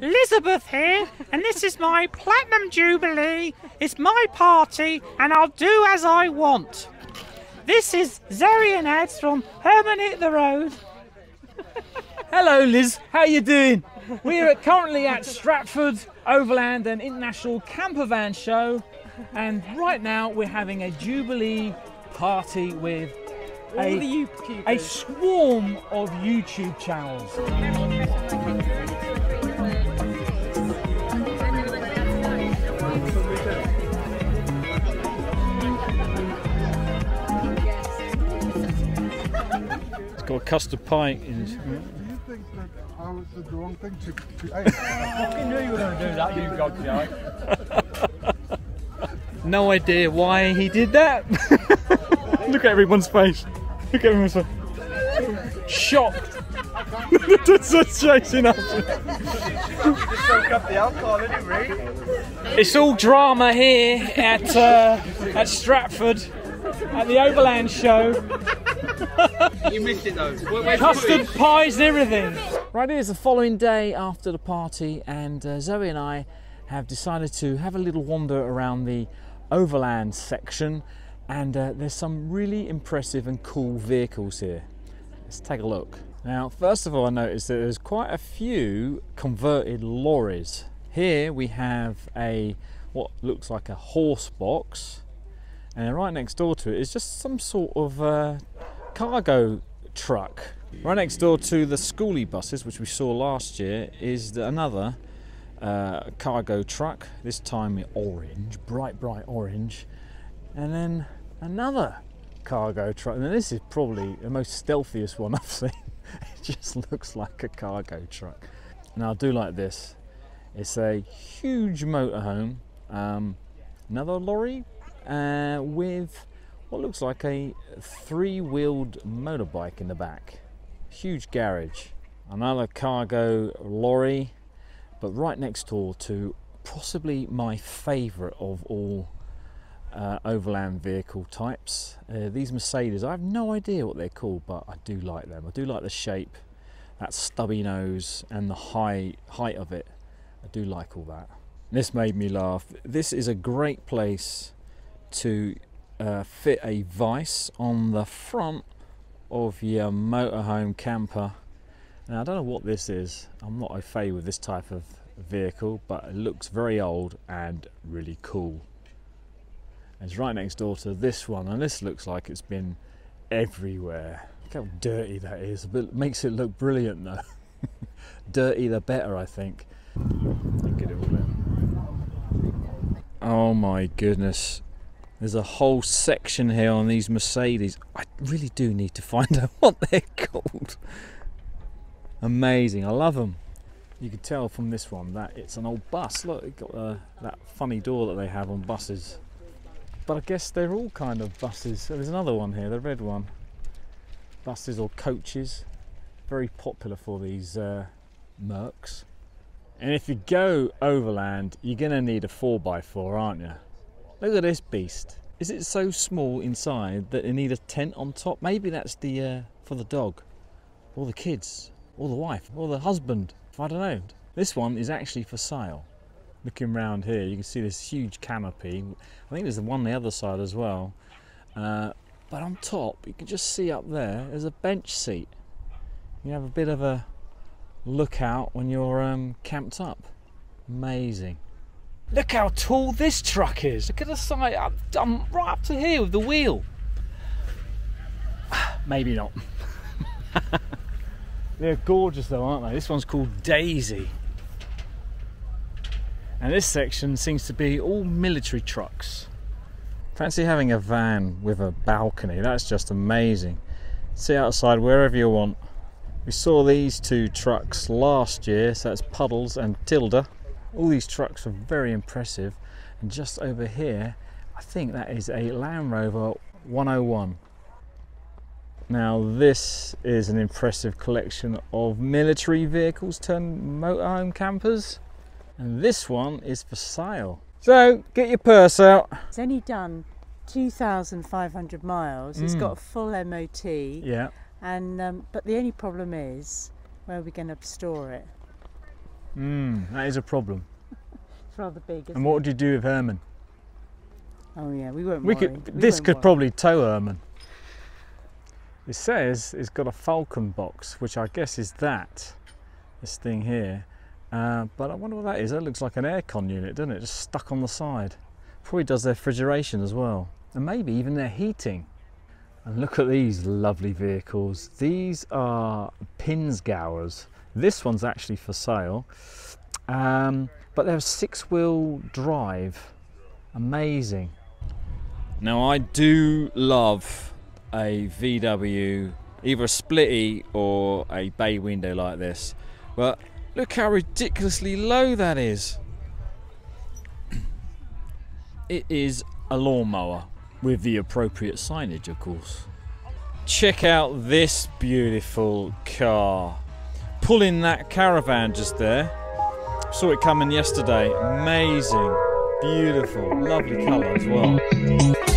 Elizabeth here, and this is my Platinum Jubilee. It's my party, and I'll do as I want. This is and Ads from Herman Hit the Road. Hello, Liz. How you doing? We're currently at Stratford Overland and International Camper Van Show, and right now we're having a Jubilee party with a, a swarm of YouTube channels. It's a custard pie in it. Do you think that I was the wrong thing to, to I knew you were going to do that, you got No idea why he did that. Look at everyone's face. Look at everyone's face. Shocked. That's just chasing after. Soak up the alcohol, didn't it, Ray? It's all drama here at uh, at Stratford at the Overland Show. You missed it though. Where- where's the Custard footage? pies and everything. Right, here's the following day after the party, and uh, Zoe and I have decided to have a little wander around the overland section, and uh, there's some really impressive and cool vehicles here. Let's take a look. Now, first of all, I noticed that there's quite a few converted lorries. Here we have a what looks like a horse box, and right next door to it is just some sort of uh, cargo truck. Right next door to the skoolie buses, which we saw last year, is the- another uh, cargo truck. This time orange, bright, bright orange, and then another cargo truck. And this is probably the most stealthiest one I've seen. it just looks like a cargo truck. Now I do like this. It's a huge motorhome. Um, another lorry uh, with what looks like a three-wheeled motorbike in the back. Huge garage. Another cargo lorry, but right next door to possibly my favourite of all uh, overland vehicle types. Uh, these Mercedes, I have no idea what they're called, but I do like them. I do like the shape, that stubby nose, and the high height of it. I do like all that. This made me laugh. This is a great place to uh, fit a vice on the front of your motorhome camper. Now I don't know what this is. I'm not au fait with this type of vehicle, but it looks very old and really cool. It's right next door to this one, and this looks like it's been everywhere. Look how dirty that is. But it makes it look brilliant though. dirty the better, I think. Oh my goodness. There's a whole section here on these Mercedes. I really do need to find out what they're called. Amazing, I love them. You can tell from this one that it's an old bus. Look, it's got uh, that funny door that they have on buses. But I guess they're all kind of buses. So there's another one here, the red one. Buses or coaches. Very popular for these uh, Mercs. And if you go overland, you're going to need a 4x4, aren't you? Look at this beast. Is it so small inside that they need a tent on top? Maybe that's the uh, for the dog, or the kids, or the wife, or the husband. I don't know. This one is actually for sale. Looking round here, you can see this huge canopy. I think there's the one on the other side as well. Uh, but on top, you can just see up there, there's a bench seat. You have a bit of a lookout when you're um, camped up. Amazing. Look how tall this truck is. Look at the side. I'm, I'm right up to here with the wheel. Maybe not. They're gorgeous though, aren't they? This one's called Daisy. And this section seems to be all military trucks. Fancy having a van with a balcony. That's just amazing. Sit outside wherever you want. We saw these two trucks last year, so that's Puddles and Tilda. All these trucks are very impressive. And just over here, I think that is a Land Rover 101. Now, this is an impressive collection of military vehicles turned motorhome campers. And this one is for sale. So, get your purse out. It's only done 2,500 miles. It's got a full MOT, Yeah. and um, but the only problem is where are we going to store it? Mm, that is a problem. It's rather big. And what would you do with Herman? Oh yeah, we won't We worry. could. We this could worry. probably tow Herman. It says it's got a Falcon box, which I guess is that. This thing here. Uh, but I wonder what that is. That looks like an aircon unit, doesn't it? Just stuck on the side. Probably does their refrigeration as well, and maybe even their heating. And look at these lovely vehicles. These are Pinzgauers. This one's actually for sale, um, but they're six-wheel drive. Amazing. Now I do love a VW, either a splitty or a bay window like this. But look how ridiculously low that is. It is a lawnmower with the appropriate signage, of course. Check out this beautiful car. Pulling that caravan just there. Saw it coming yesterday. Amazing. Beautiful. Lovely colour as well.